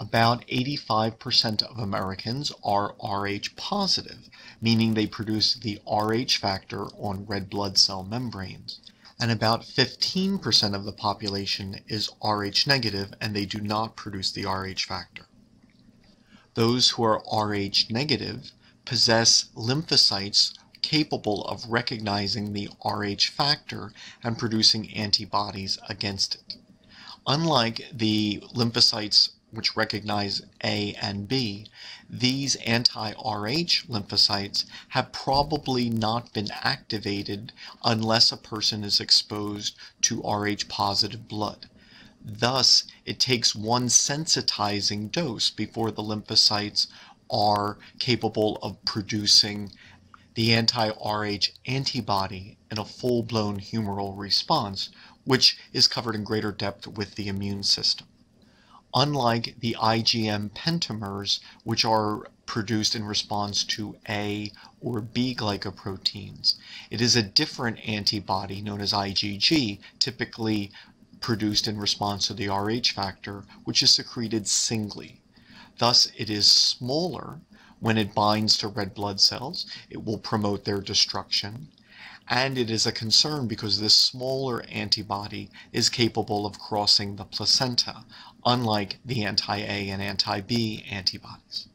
about 85% of Americans are Rh positive, meaning they produce the Rh factor on red blood cell membranes. And about 15% of the population is Rh negative and they do not produce the Rh factor. Those who are Rh negative possess lymphocytes capable of recognizing the Rh factor and producing antibodies against it. Unlike the lymphocytes which recognize A and B, these anti-Rh lymphocytes have probably not been activated unless a person is exposed to Rh positive blood. Thus, it takes one sensitizing dose before the lymphocytes are capable of producing the anti-Rh antibody in a full-blown humoral response, which is covered in greater depth with the immune system. Unlike the IgM pentamers, which are produced in response to A or B glycoproteins, it is a different antibody known as IgG, typically produced in response to the Rh factor, which is secreted singly. Thus, it is smaller when it binds to red blood cells, it will promote their destruction. And it is a concern because this smaller antibody is capable of crossing the placenta, unlike the anti-A and anti-B antibodies.